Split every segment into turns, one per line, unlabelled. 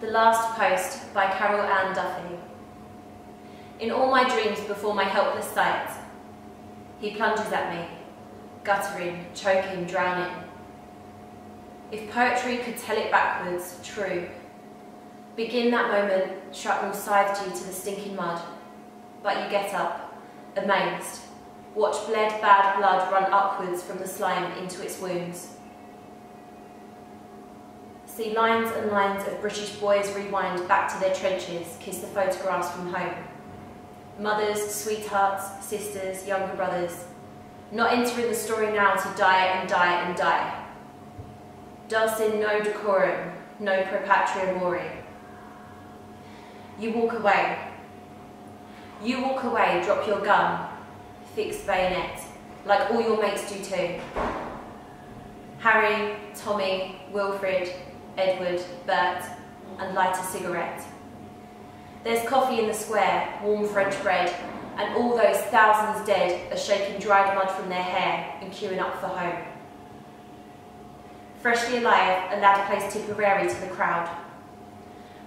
The Last Post by Carol Ann Duffy. In all my dreams before my helpless sight, he plunges at me, guttering, choking, drowning. If poetry could tell it backwards, true. Begin that moment, shrapnel scythed you to the stinking mud, but you get up, amazed, watch bled bad blood run upwards from the slime into its wounds See lines and lines of British boys rewind back to their trenches, kiss the photographs from home. Mothers, sweethearts, sisters, younger brothers, not entering the story now to die and die and die. Dulce no decorum, no pro patria mori. You walk away. You walk away, drop your gun, fixed bayonet, like all your mates do too. Harry, Tommy, Wilfred, Edward, Bert, and light a cigarette. There's coffee in the square, warm French bread, and all those thousands dead are shaking dried mud from their hair and queuing up for home. Freshly alive, a lad plays Tipperary to the crowd.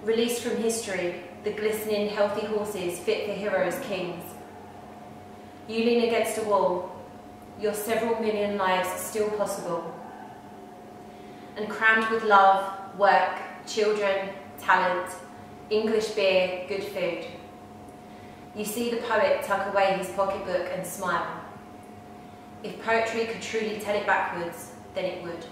Released from history, the glistening, healthy horses fit for heroes' kings. You lean against a wall, your several million lives still possible. And crammed with love, work, children, talent, English beer, good food. You see the poet tuck away his pocketbook and smile. If poetry could truly tell it backwards, then it would.